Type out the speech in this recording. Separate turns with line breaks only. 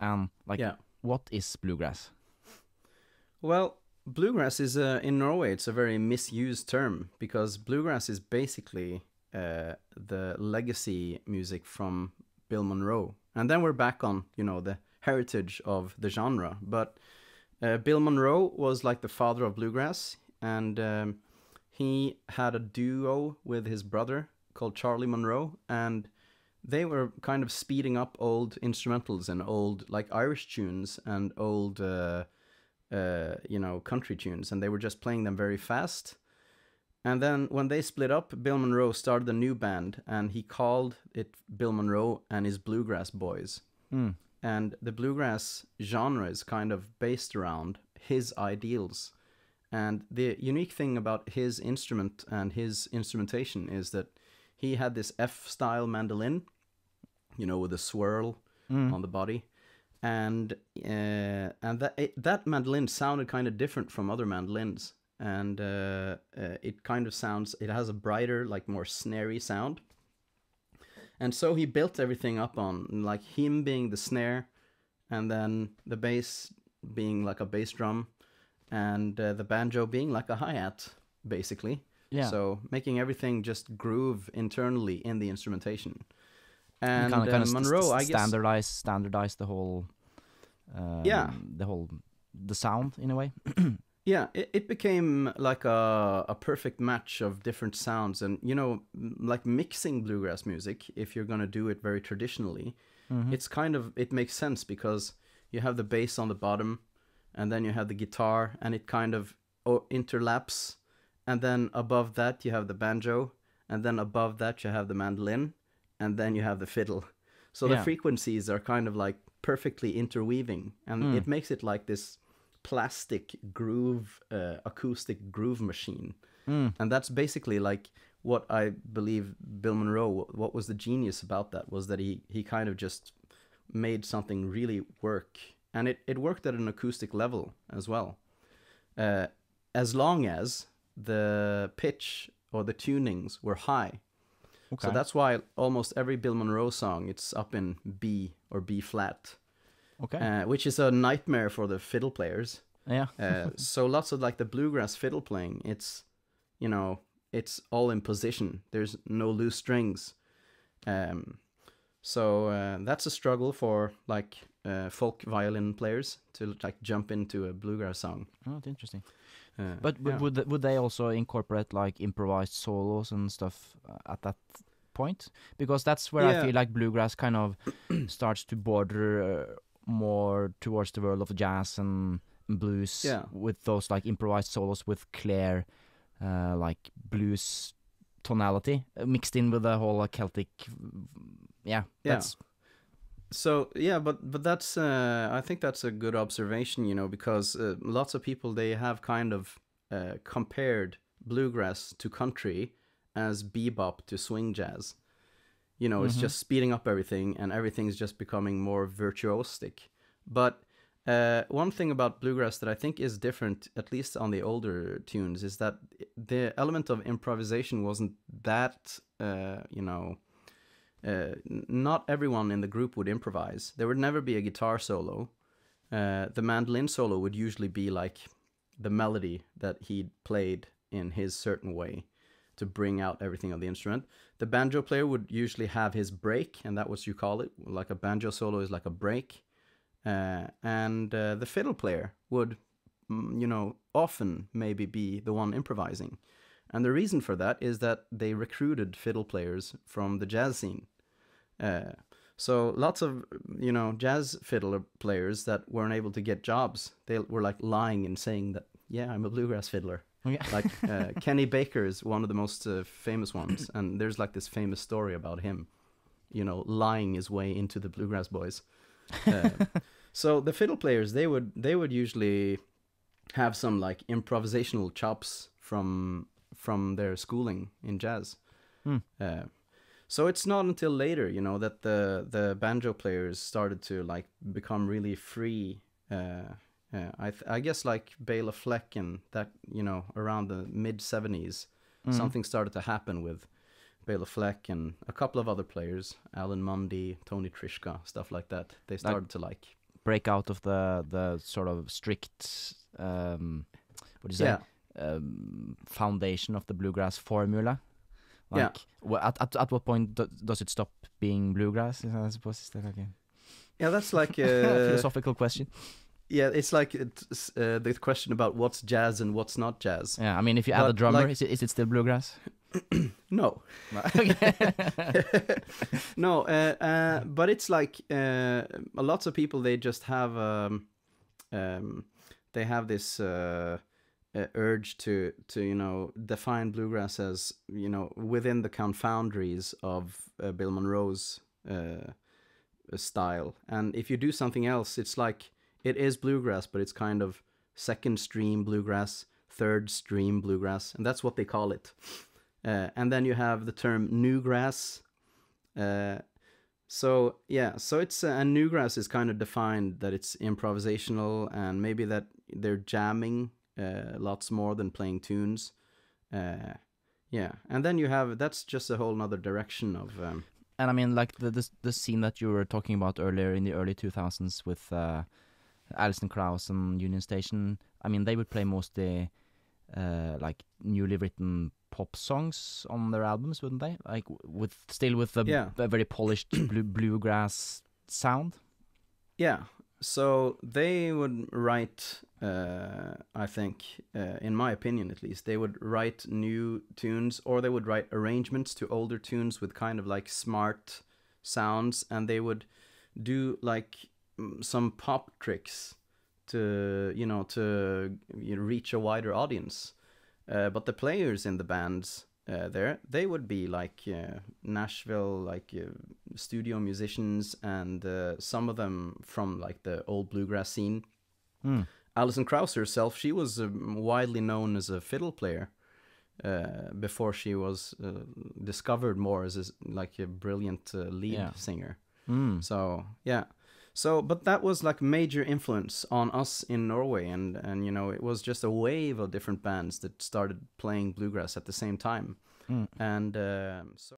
And like,
Yeah.
what is bluegrass?
Well, bluegrass is a, in Norway. It's a very misused term because bluegrass is basically uh, the legacy music from Bill Monroe, and then we're back on you know the heritage of the genre. But uh, Bill Monroe was like the father of bluegrass, and um, he had a duo with his brother called Charlie Monroe, and they were kind of speeding up old instrumentals and old like Irish tunes and old. Uh, uh, you know, country tunes, and they were just playing them very fast. And then when they split up, Bill Monroe started a new band, and he called it Bill Monroe and his Bluegrass Boys.
Mm.
And the bluegrass genre is kind of based around his ideals. And the unique thing about his instrument and his instrumentation is that he had this F style mandolin, you know, with a swirl
Mm.
on the body, and uh, and that it, that mandolin sounded kind of different from other mandolins, and uh, uh, it kind of sounds it has a brighter, like more snary sound. And so he built everything up on like him being the snare, and then the bass being like a bass drum, and uh, the banjo being like a hi hat, basically.
Yeah.
So making everything just groove internally in the instrumentation. And
kind of, kind
uh,
of
Monroe, I guess.
standardize standardize the whole. Um,
Yeah.
The whole the sound in a way.
Yeah, it, it became like a, a perfect match of different sounds. And, you know, like mixing bluegrass music, if you're going to do it very traditionally,
Mm-hmm.
it's kind of, it makes sense because you have the bass on the bottom and then you have the guitar and it kind of interlaps. And then above that, you have the banjo. And then above that, you have the mandolin. And then you have the fiddle. So the frequencies are kind of like perfectly interweaving. And
Mm.
it makes it like this plastic groove, uh, acoustic groove machine.
Mm.
And that's basically like what I believe Bill Monroe, what was the genius about that was that he, he kind of just made something really work. And it, it worked at an acoustic level as well. Uh, as long as the pitch or the tunings were high.
Okay.
So that's why almost every Bill Monroe song, it's up in B or B flat,
okay.
uh, which is a nightmare for the fiddle players.
yeah.
Uh, so lots of like the bluegrass fiddle playing, it's, you know, it's all in position. There's no loose strings. Um, so uh, that's a struggle for like uh, folk violin players to like jump into a bluegrass song.
oh, that's interesting.
Uh,
But
yeah.
would th- would they also incorporate like improvised solos and stuff uh, at that point? Because that's where I feel like bluegrass kind of starts to border uh, more towards the world of jazz and blues.
Yeah.
With those like improvised solos with clear, uh, like blues tonality uh, mixed in with the whole Celtic. Yeah.
Yeah.
That's
So yeah, but but that's uh, I think that's a good observation, you know, because uh, lots of people they have kind of uh, compared bluegrass to country as bebop to swing jazz. You know, it's just speeding up everything, and everything's just becoming more virtuosic. But uh, one thing about bluegrass that I think is different, at least on the older tunes, is that the element of improvisation wasn't that, uh, you know, uh, not everyone in the group would improvise. There would never be a guitar solo. Uh, the mandolin solo would usually be like the melody that he played in his certain way to bring out everything on the instrument. The banjo player would usually have his break, and that was you call it. Like a banjo solo is like a break. Uh, and uh, the fiddle player would, mm, you know, often maybe be the one improvising. And the reason for that is that they recruited fiddle players from the jazz scene. Uh, so lots of you know jazz fiddle players that weren't able to get jobs, they were like lying and saying that yeah I'm a bluegrass fiddler.
Yeah.
Like uh, Kenny Baker is one of the most uh, famous ones, and there's like this famous story about him, you know, lying his way into the bluegrass boys. Uh, so the fiddle players they would they would usually have some like improvisational chops from from their schooling in jazz.
Hmm.
Uh, so it's not until later, you know, that the the banjo players started to like become really free. Uh, uh, I th- I guess like Bela Fleck and that, you know, around the mid '70s,
Mm.
something started to happen with Bela Fleck and a couple of other players, Alan Munde, Tony Trischka, stuff like that. They started to like
break out of the the sort of strict um, what do you say
Yeah.
Um, foundation of the bluegrass formula.
Yeah.
Like, wha- at, at at what point do, does it stop being bluegrass? I suppose is that like a
Yeah, that's like a
philosophical question.
yeah, it's like it's, uh, the question about what's jazz and what's not jazz.
Yeah, I mean, if you add a drummer,
like-
is it is it still bluegrass?
No, no, uh, uh, but it's like uh, lots of people they just have um, um, they have this uh, urge to to you know define bluegrass as you know within the confounderies of uh, Bill Monroe's uh, style, and if you do something else, it's like it is bluegrass, but it's kind of second stream bluegrass, third stream bluegrass, and that's what they call it. Uh, and then you have the term newgrass. Uh, so yeah, so it's uh, and newgrass is kind of defined that it's improvisational and maybe that they're jamming uh, lots more than playing tunes. Uh, yeah, and then you have that's just a whole nother direction of um,
And I mean, like the the, the scene that you were talking about earlier in the early 2000s with uh, Alison Krauss and Union Station. I mean, they would play mostly uh, like newly written pop songs on their albums, wouldn't they? Like with still with the
Yeah.
a very polished blue, bluegrass sound.
Yeah. So they would write, uh, I think, uh, in my opinion at least, they would write new tunes or they would write arrangements to older tunes with kind of like smart sounds and they would do like mm, some pop tricks to, you know, to you know, reach a wider audience. Uh, but the players in the bands uh, there, they would be like uh, Nashville, like uh, studio musicians, and uh, some of them from like the old bluegrass scene.
Mm.
Alison Krauss herself, she was um, widely known as a fiddle player uh, before she was uh, discovered more as a, like a brilliant uh, lead
Yeah.
singer.
Mm.
So yeah. So, but that was like major influence on us in Norway, and and you know it was just a wave of different bands that started playing bluegrass at the same time,
Mm.
and um so